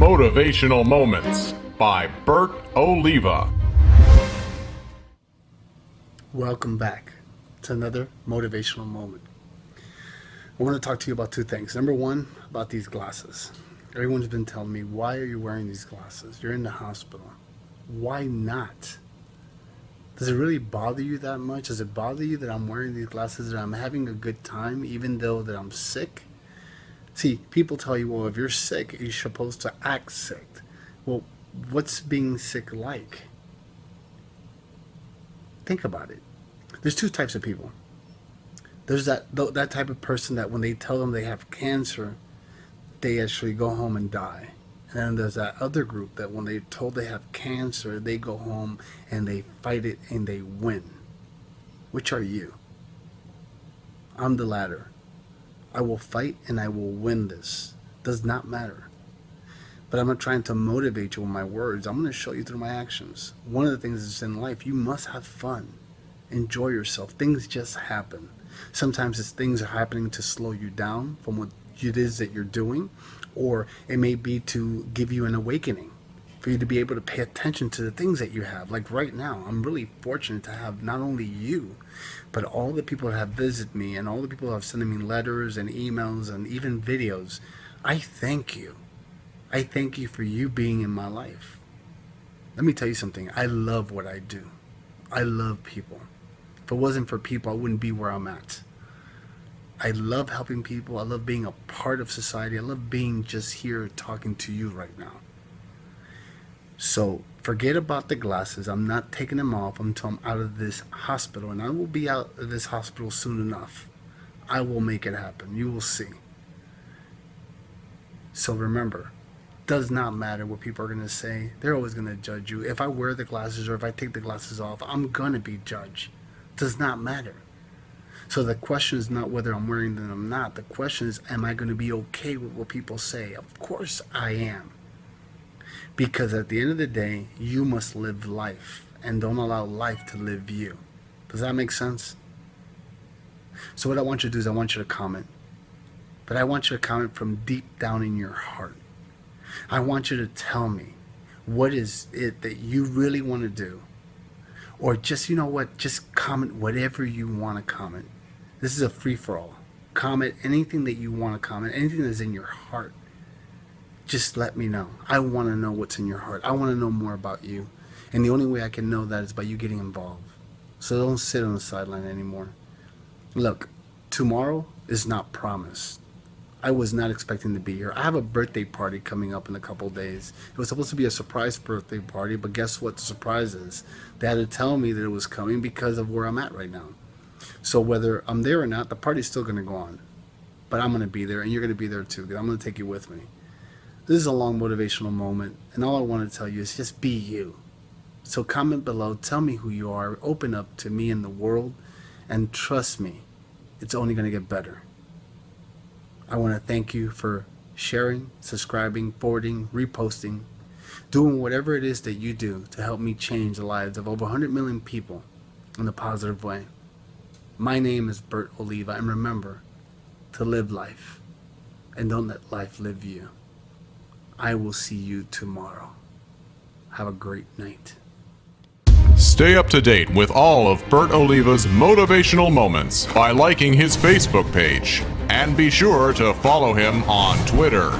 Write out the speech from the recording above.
Motivational Moments by Bert Oliva. Welcome back to another motivational moment. I want to talk to you about two things. Number one, about these glasses. Everyone's been telling me, why are you wearing these glasses? You're in the hospital. Why not? Does it really bother you that much? Does it bother you that I'm wearing these glasses, that I'm having a good time, even though that I'm sick? See, people tell you, well, if you're sick, you're supposed to act sick. Well, what's being sick like? Think about it. There's two types of people. There's that that type of person that when they tell them they have cancer, they actually go home and die. And then there's that other group that when they're told they have cancer, they go home and they fight it and they win. Which are you? I'm the latter. I will fight and I will win this. Does not matter. But I'm not trying to motivate you with my words. I'm going to show you through my actions. One of the things is in life, you must have fun. Enjoy yourself. Things just happen. Sometimes it's things are happening to slow you down from what it is that you're doing, or it may be to give you an awakening for you to be able to pay attention to the things that you have. Like right now, I'm really fortunate to have not only you, but all the people that have visited me and all the people that have sent me letters and emails and even videos. I thank you. I thank you for you being in my life. Let me tell you something. I love what I do. I love people. If it wasn't for people, I wouldn't be where I'm at. I love helping people. I love being a part of society. I love being just here talking to you right now. So forget about the glasses. I'm not taking them off until I'm out of this hospital. And I will be out of this hospital soon enough. I will make it happen. You will see. So remember, does not matter what people are going to say. They're always going to judge you. If I wear the glasses or if I take the glasses off, I'm going to be judged. Does not matter. So the question is not whether I'm wearing them or not. The question is, am I going to be okay with what people say? Of course I am. Because at the end of the day, you must live life and don't allow life to live you. Does that make sense? So what I want you to do is I want you to comment. But I want you to comment from deep down in your heart. I want you to tell me what is it that you really want to do. Or just, you know what, just comment whatever you want to comment. This is a free for all. Comment anything that you want to comment, anything that's in your heart just let me know. I want to know what's in your heart. I want to know more about you. And the only way I can know that is by you getting involved. So don't sit on the sideline anymore. Look, tomorrow is not promised. I was not expecting to be here. I have a birthday party coming up in a couple days. It was supposed to be a surprise birthday party, but guess what the surprise is? They had to tell me that it was coming because of where I'm at right now. So whether I'm there or not, the party's still going to go on. But I'm going to be there, and you're going to be there too, because I'm going to take you with me. This is a long motivational moment, and all I want to tell you is just be you. So comment below, tell me who you are, open up to me and the world, and trust me, it's only going to get better. I want to thank you for sharing, subscribing, forwarding, reposting, doing whatever it is that you do to help me change the lives of over 100 million people in a positive way. My name is Bert Oliva, and remember to live life, and don't let life live you. I will see you tomorrow. Have a great night. Stay up to date with all of Bert Oliva's motivational moments by liking his Facebook page. And be sure to follow him on Twitter.